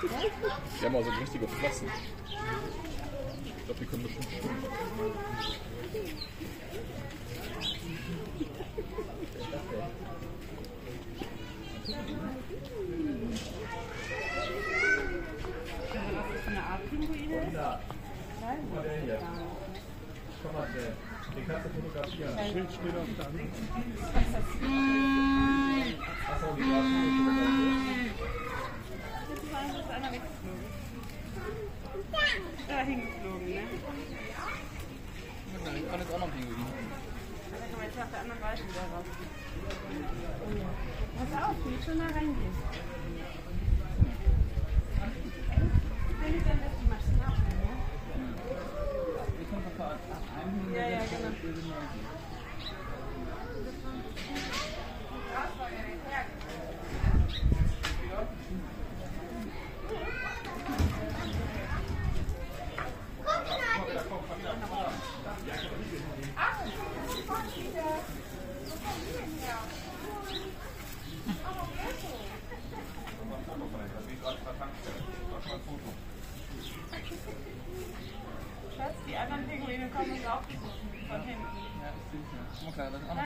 Die haben auch so richtige Flossen. Ich glaube, die können bestimmt schwimmen. Den kannst du fotografieren. Schild steht auf der anderen Achso, die Grafik Jetzt ist einer- ist einer weggeflogen. Da hingeflogen, ne? Hinten ist auch noch Pinguin. Da kann man jetzt nach der anderen Seite wieder raus. Pass auf, nicht schon da reingehen. Wenn ich dann das die Maschine abnehme, ne? Ja, ja, genau. Schatz, die anderen Pinguine kommen uns auch von hinten. Ja, sehe es ja. Okay, das ist